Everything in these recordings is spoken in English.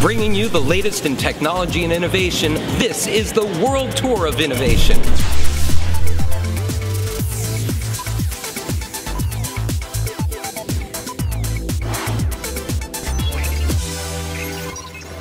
Bringing you the latest in technology and innovation, this is the World Tour of Innovation.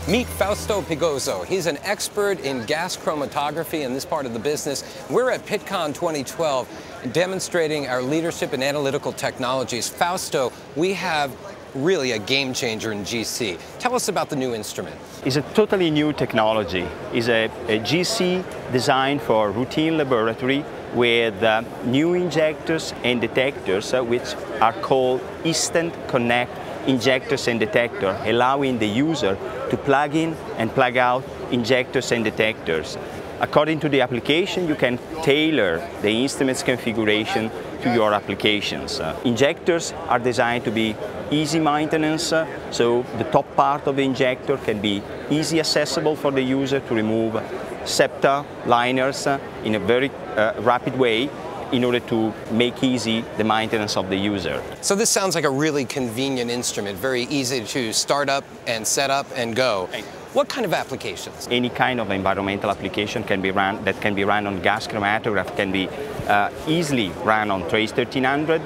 Meet Fausto Pigozzo. He's an expert in gas chromatography in this part of the business. We're at PittCon 2012 demonstrating our leadership in analytical technologies. Fausto, we have really a game changer in GC. Tell us about the new instrument. It's a totally new technology. It's a, a GC designed for routine laboratory with uh, new injectors and detectors uh, which are called Instant Connect injectors and detector, allowing the user to plug in and plug out injectors and detectors. According to the application, you can tailor the instrument's configuration to your applications. Uh, injectors are designed to be easy maintenance, uh, so the top part of the injector can be easy accessible for the user to remove septa, liners uh, in a very uh, rapid way in order to make easy the maintenance of the user. So this sounds like a really convenient instrument, very easy to start up and set up and go. What kind of applications? Any kind of environmental application can be run that can be run on gas chromatograph can be uh, easily run on Trace 1300.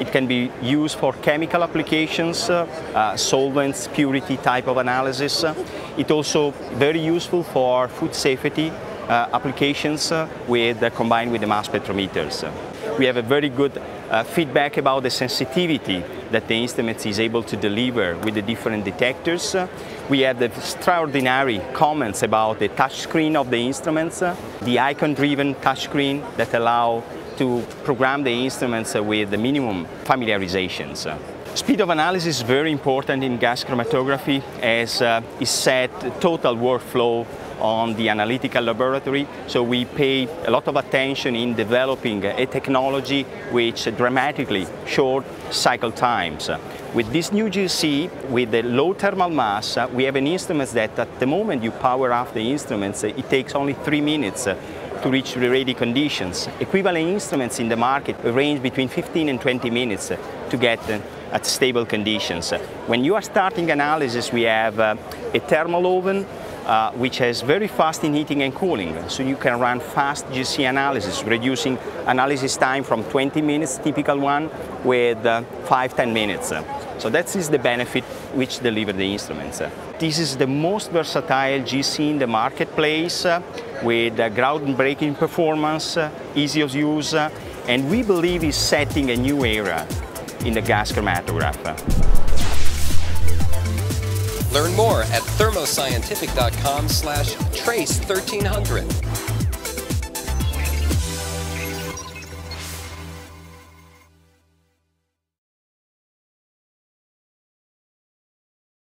It can be used for chemical applications, uh, solvents, purity type of analysis. It also very useful for food safety applications uh, with, uh, combined with the mass spectrometers. We have a very good feedback about the sensitivity that the instrument is able to deliver with the different detectors. We have the extraordinary comments about the touchscreen of the instruments, the icon-driven touchscreen that allow to program the instruments with the minimum familiarizations. Speed of analysis is very important in gas chromatography as uh, is set total workflow on the analytical laboratory. So we pay a lot of attention in developing a technology which dramatically short cycle times. With this new GC, with the low thermal mass, uh, we have an instrument that at the moment you power off the instruments, uh, it takes only three minutes uh, to reach the ready conditions. Equivalent instruments in the market range between 15 and 20 minutes to get at stable conditions. When you are starting analysis, we have a thermal oven, uh, which has very fast in heating and cooling. So you can run fast GC analysis, reducing analysis time from 20 minutes, typical one, with uh, 5, 10 minutes. So that is the benefit which deliver the instruments. This is the most versatile GC in the marketplace uh, with groundbreaking performance, uh, easy of use, uh, and we believe is setting a new era in the gas chromatograph. Learn more at thermoscientific.com slash trace 1300.